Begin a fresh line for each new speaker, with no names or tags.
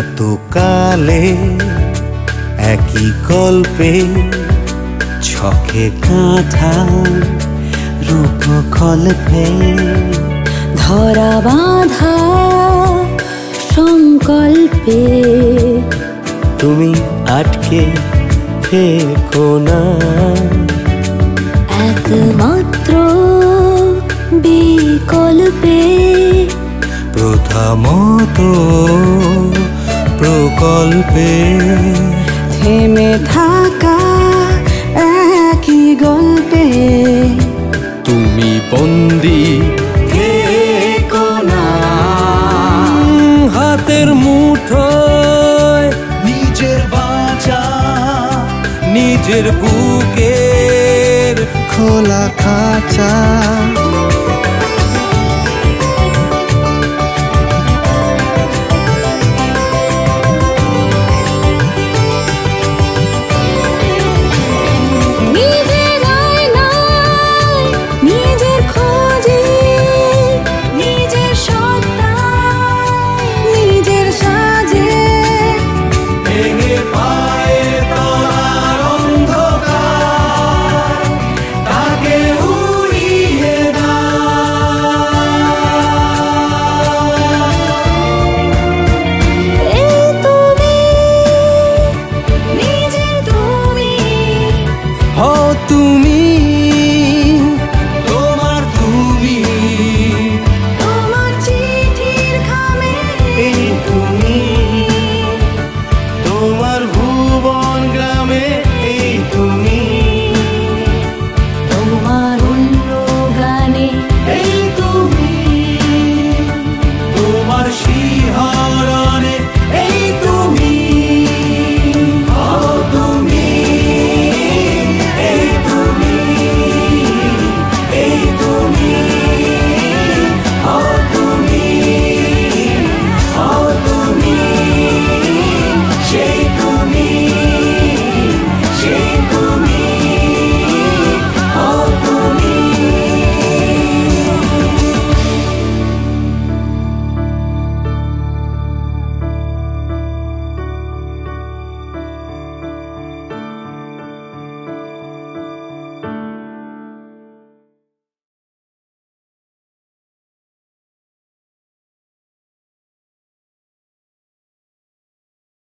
এত কালে একই গল্পে ছকে কাঁথা রূপ কল্পে
ধরা বাঁধা সংকল্পে।
তুমি আটকে থেকো না।
একমাত্র বিকল্পে
প্রথমত প্রকল্পে।
থেমে থাকা একই গল্পে।
তুমি বন্দি হাতের মুঠোয়। নিজের বাঁচা নিজের বুকের খোলা খাঁচা। তুমি